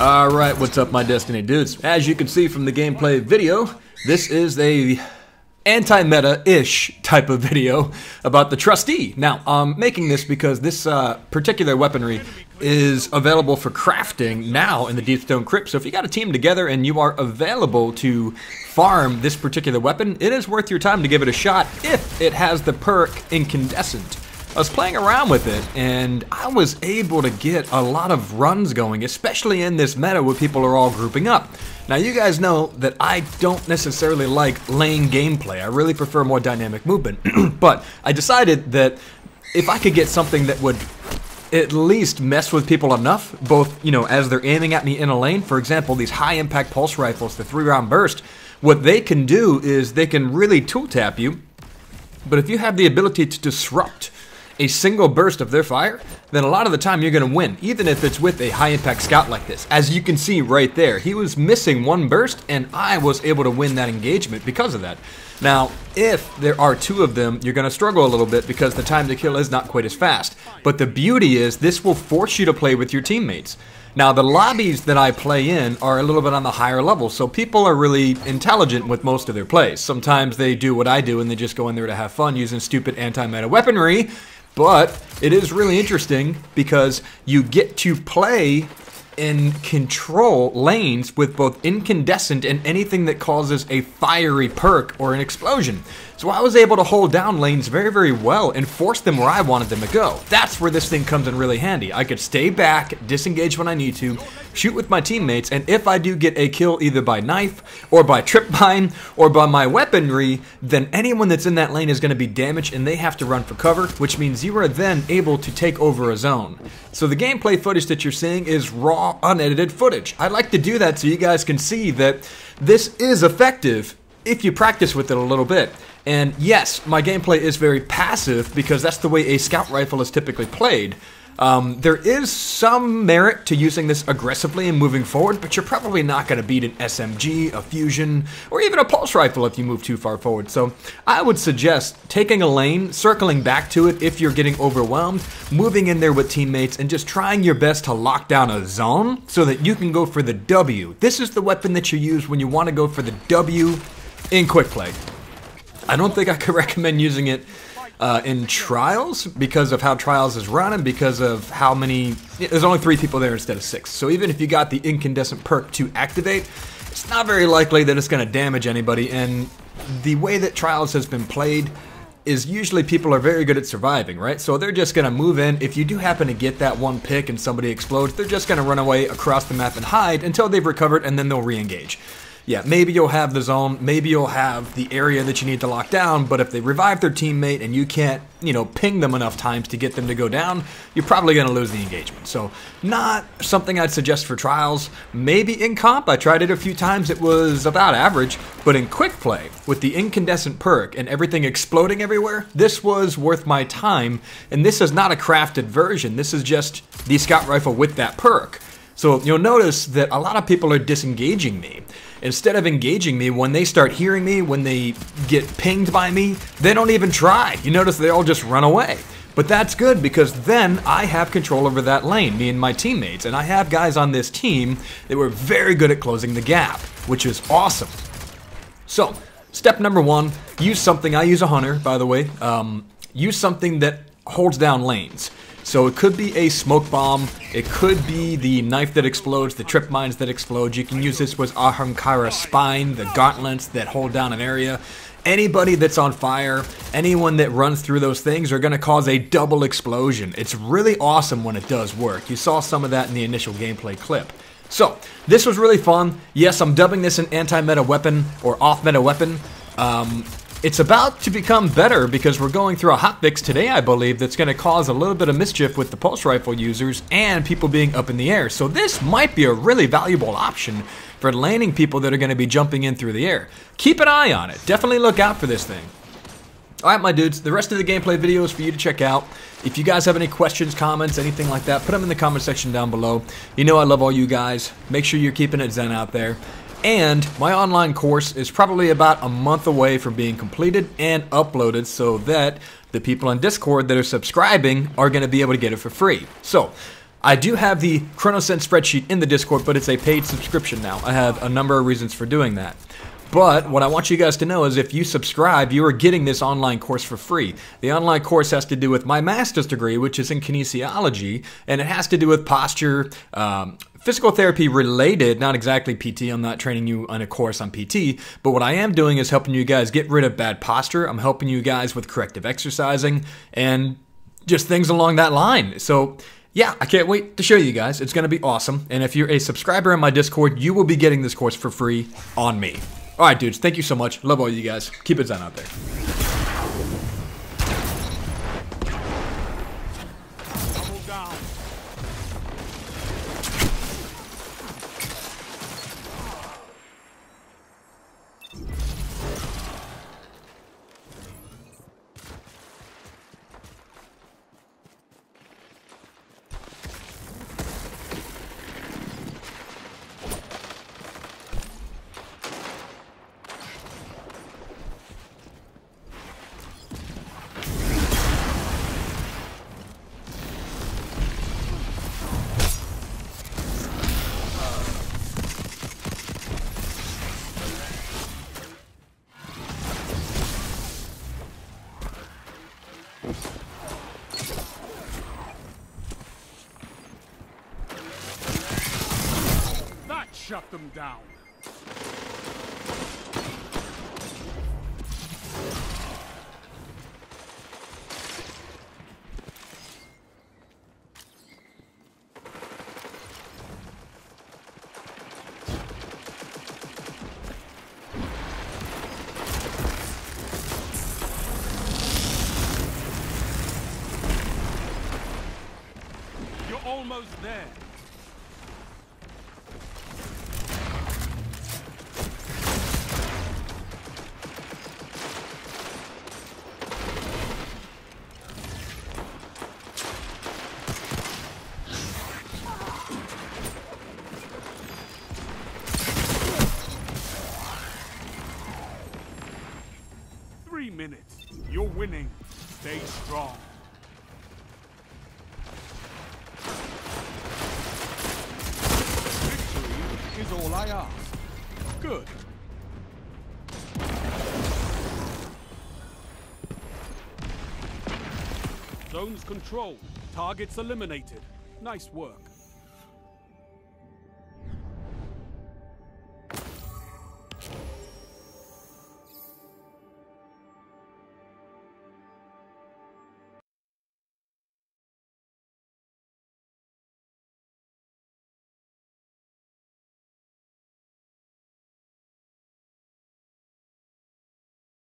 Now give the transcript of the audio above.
Alright, what's up my Destiny dudes? As you can see from the gameplay video, this is a anti-meta-ish type of video about the trustee. Now, I'm making this because this uh, particular weaponry is available for crafting now in the Deepstone Crypt. So if you got a team together and you are available to farm this particular weapon, it is worth your time to give it a shot if it has the perk Incandescent. I was playing around with it, and I was able to get a lot of runs going, especially in this meta where people are all grouping up. Now, you guys know that I don't necessarily like lane gameplay. I really prefer more dynamic movement. but I decided that if I could get something that would at least mess with people enough, both, you know, as they're aiming at me in a lane, for example, these high impact pulse rifles, the three round burst, what they can do is they can really tool tap you. But if you have the ability to disrupt a single burst of their fire, then a lot of the time you're going to win, even if it's with a high impact scout like this. As you can see right there, he was missing one burst, and I was able to win that engagement because of that. Now, if there are two of them, you're going to struggle a little bit because the time to kill is not quite as fast. But the beauty is, this will force you to play with your teammates. Now, the lobbies that I play in are a little bit on the higher level, so people are really intelligent with most of their plays. Sometimes they do what I do and they just go in there to have fun using stupid anti meta weaponry, but it is really interesting because you get to play and control lanes with both incandescent and anything that causes a fiery perk or an explosion. So I was able to hold down lanes very, very well and force them where I wanted them to go. That's where this thing comes in really handy. I could stay back, disengage when I need to, shoot with my teammates, and if I do get a kill either by knife or by tripmine or by my weaponry, then anyone that's in that lane is going to be damaged and they have to run for cover, which means you are then able to take over a zone. So the gameplay footage that you're seeing is raw, unedited footage. I like to do that so you guys can see that this is effective if you practice with it a little bit. And yes, my gameplay is very passive because that's the way a scout rifle is typically played. Um, there is some merit to using this aggressively and moving forward, but you're probably not going to beat an SMG, a fusion, or even a pulse rifle if you move too far forward. So I would suggest taking a lane, circling back to it if you're getting overwhelmed, moving in there with teammates, and just trying your best to lock down a zone so that you can go for the W. This is the weapon that you use when you want to go for the W in quick play. I don't think I could recommend using it uh, in trials because of how trials is run and because of how many. There's only three people there instead of six. So even if you got the incandescent perk to activate, it's not very likely that it's going to damage anybody. And the way that trials has been played is usually people are very good at surviving, right? So they're just going to move in. If you do happen to get that one pick and somebody explodes, they're just going to run away across the map and hide until they've recovered and then they'll re-engage yeah, maybe you'll have the zone, maybe you'll have the area that you need to lock down, but if they revive their teammate and you can't, you know, ping them enough times to get them to go down, you're probably going to lose the engagement. So, not something I'd suggest for trials. Maybe in comp, I tried it a few times, it was about average, but in quick play, with the incandescent perk and everything exploding everywhere, this was worth my time, and this is not a crafted version, this is just the scout rifle with that perk. So you'll notice that a lot of people are disengaging me. Instead of engaging me, when they start hearing me, when they get pinged by me, they don't even try. You notice they all just run away. But that's good because then I have control over that lane, me and my teammates. And I have guys on this team that were very good at closing the gap, which is awesome. So, step number one use something. I use a hunter, by the way. Um, use something that holds down lanes. So it could be a smoke bomb, it could be the knife that explodes, the trip mines that explode. You can use this with Ahamkara Spine, the gauntlets that hold down an area. Anybody that's on fire, anyone that runs through those things are going to cause a double explosion. It's really awesome when it does work. You saw some of that in the initial gameplay clip. So, this was really fun. Yes, I'm dubbing this an anti-meta weapon or off-meta weapon. Um, it's about to become better because we're going through a hotfix today, I believe, that's going to cause a little bit of mischief with the pulse rifle users and people being up in the air. So this might be a really valuable option for landing people that are going to be jumping in through the air. Keep an eye on it. Definitely look out for this thing. Alright, my dudes, the rest of the gameplay video is for you to check out. If you guys have any questions, comments, anything like that, put them in the comment section down below. You know I love all you guys. Make sure you're keeping it zen out there. And my online course is probably about a month away from being completed and uploaded so that the people on Discord that are subscribing are going to be able to get it for free. So, I do have the ChronoSense spreadsheet in the Discord, but it's a paid subscription now. I have a number of reasons for doing that. But what I want you guys to know is if you subscribe, you are getting this online course for free. The online course has to do with my master's degree, which is in kinesiology, and it has to do with posture, um, physical therapy related, not exactly PT. I'm not training you on a course on PT, but what I am doing is helping you guys get rid of bad posture. I'm helping you guys with corrective exercising and just things along that line. So, yeah, I can't wait to show you guys. It's going to be awesome. And if you're a subscriber in my Discord, you will be getting this course for free on me. All right, dudes. Thank you so much. Love all you guys. Keep it zen out there. Shut them down. Almost there. Minutes. You're winning. Stay strong. Victory is all I ask. Good. Zones controlled. Targets eliminated. Nice work.